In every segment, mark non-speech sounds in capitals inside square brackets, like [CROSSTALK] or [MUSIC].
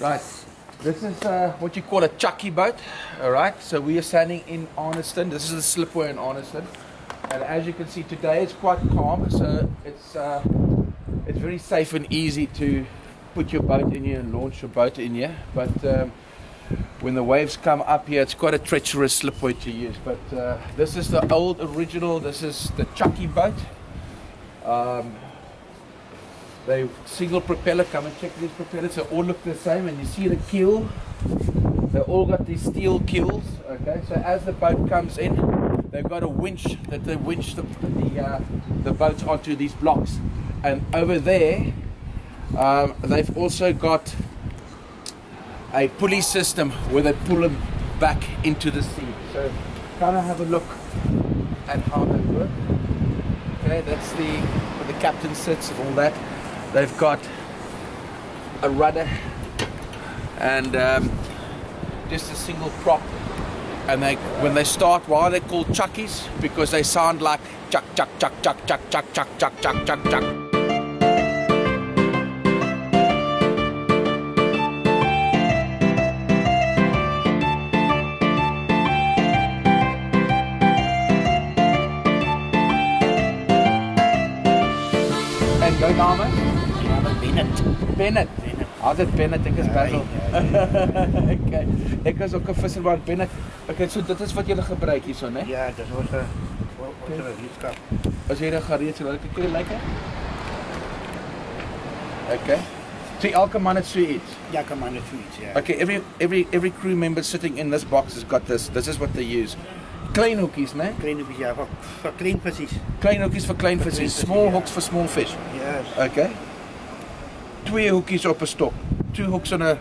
Right. This is uh, what you call a chucky boat. All right. So we are standing in Arniston. This is the slipway in Arniston, and as you can see today, it's quite calm. So it's uh, it's very safe and easy to put your boat in here and launch your boat in here. But um, when the waves come up here, it's quite a treacherous slipway to use. But uh, this is the old original. This is the chucky boat. Um, they single propeller. Come and check these propellers. They all look the same, and you see the keel. They all got these steel keels. Okay, so as the boat comes in, they've got a winch that they winch the the, uh, the boats onto these blocks, and over there, um, they've also got a pulley system where they pull them back into the sea. So, kind of have a look at how that works. Okay, that's the where the captain sits and all that. They've got a rudder and um, just a single prop. And they, when they start, why are they called chuckies? Because they sound like chuck, chuck, chuck, chuck, chuck, chuck, chuck, chuck, chuck, chuck, chuck. En jouw naam maar Bennett. Bennett. Altyd Bennett, ek is Basil. [LAUGHS] okay. Ek is ook 'n visserman Bennett. Okay, so dit is wat jy gebruik hierso, né? Ja, dat was een was een redskap. As jy reg gereed so, ek kyk lekker. Okay. So elke man het so iets. Ja, kan man het zoiets, ja. Okay, every every every crew member sitting in this box has got this. This is what they use. Klein hoekies, né? Kleine vis, ja, voor, voor klein precies. Klein hoekies vir klein klein visse, small ja. hooks vir small fish. Ja, Okay. Twee hoekies op 'n stok. Two hooks on a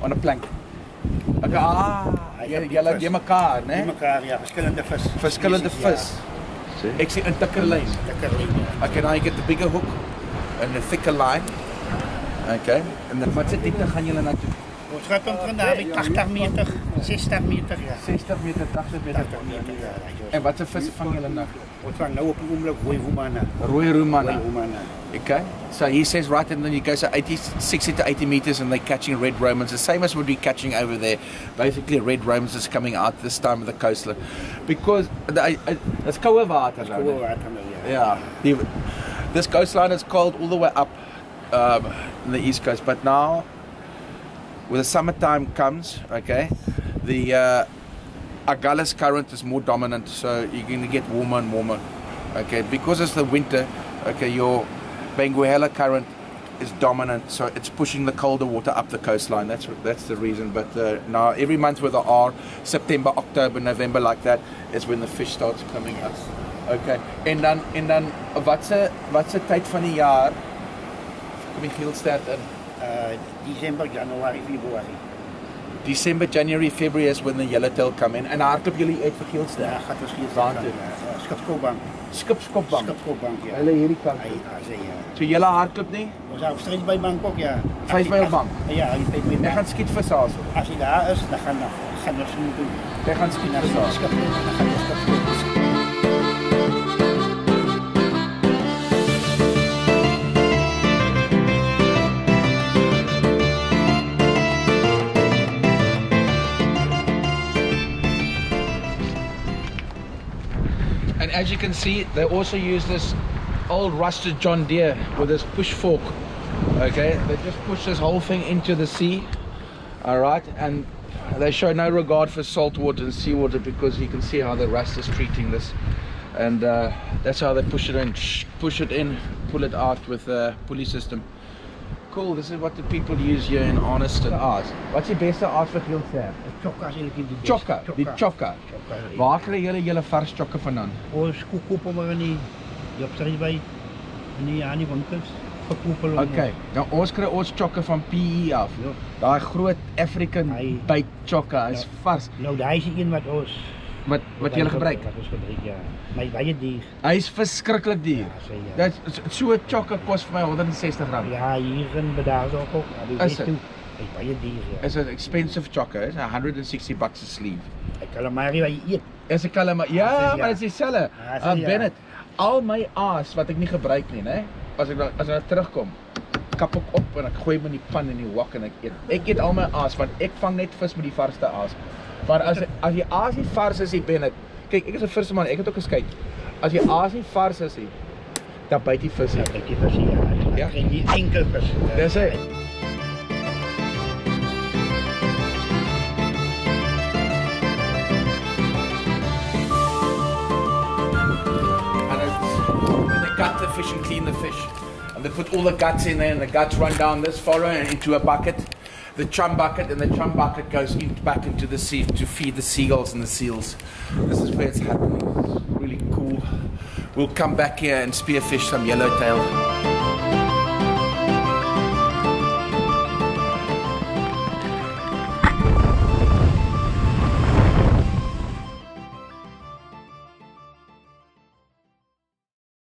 on a plank. Okay, ah, Hy jy het julle vis. jy mekaar, né? mekaar, ja, verschillende vis. Verskillende vis. Ek sien 'n dikker lyn. Ja, dikker lijn, ja. Okay, now you get the bigger hook and the thicker line. Okay. En dan wat se diepte gaan julle na toe? Omtrent daar bij 80 meter, 60 meter, ja. 60 meter, 80 meter. 80 meter, ja. En wat se vis vang julle nou? Ons vangt nou op een oomlik rooi roemana. Rooi roemana. Okay. So he says right and then you go so 80 60 to 80 meters and they're catching red romans the same as would be catching over there. Basically red romans is coming out this time of the coastline. Because I, I, it's koue water nou, Koe water nou. Yeah. The, this coastline is cold all the way up um, in the east coast, but now, when the summertime comes, okay, the uh, Agulhas current is more dominant, so you're going to get warmer and warmer. Okay, because it's the winter, okay, your Benguela current is dominant, so it's pushing the colder water up the coastline. That's that's the reason. But uh, now every month with the R, September, October, November, like that, is when the fish starts coming up. Okay, en dan en dan watse watse tyd van die jaar kom die geelstert in? Uh, December, Januari, Februari. December, January, February is when the yellowtail come in. En hardloop jullie uit vir Ja, geelstert? gaat ons Waar staan, toe? ja. Skipskopbank. Skipskopbank. Skipskopbank, ja. Hulle hierdie kant. Hy, hy sê, ja. So julle hardloop nie? Ons hou steeds bij Bangkok, ja. Vijf mijl bank? Ja, hij bij Ek Bangkok. gaan skiet vir saas. Als hij daar is, dan gaan we, gaan we zo doen. Ek gaan skiet En vir hij saas. skip is, dan gaan we skip And as you can see, they also use this old rusted John Deere with this push fork. Okay, they just push this whole thing into the sea. All right, and they show no regard for salt water and seawater because you can see how the rust is treating this. And uh, that's how they push it in, push it in, pull it out with a pulley system. Cool, this is what the people use here in Arniston. Art. What's die beste aard vir geelster? Chokka is eigenlijk die beste. Chokka, die chokka. Chokka. Waar kry julle julle vars chokke vandaan? Ons koop maar in die, opstrijds bij, in die, aan die winkels, verkopen. Okay, nou ons kry ons chokke van PE af. Ja. Daai groot African Hy- byt chokke, is Ja. vars. Nou, daar is die een wat ons... Wat wat jy gebruik. Wat ons gebruik, ja. Maar baie dier. Hy is verskriklik duur. Ja, sê ja. Dit so 'n chokke kos vir my 160 rand. Ja, hier in Bedaard ook. ook. Is. Hy is baie dier, ja. Is 'n expensive chokke, is 160 bucks a sleeve. Hy calamari wat jy eet. Is 'n kalama. Ja, maar dit is dieselfde. Ja, Uh. Bennett, al my aas wat ek nie gebruik nie, né? As ek as ek terugkom, kap ek op en ek gooi hom in die pan en die wok en ek eet. Ek eet al my aas want ek vang net vis met die varsste aas. Maar as as die aas nie vars is ben ek kyk, ek is 'n visserman, ek het ook geskyk. As die aas nie vars is dan byt die vis. Ja, kyk jy vis hier. Ja. Ja. Kry jy enkel vis. Dis hy. Gut the fish and clean the fish. And they put all the guts in there and the guts run down this furrow and into a bucket. The chum bucket and the chum bucket goes in, back into the sea to feed the seagulls and the seals. This is where it's happening. It's really cool. We'll come back here and spearfish some yellowtail.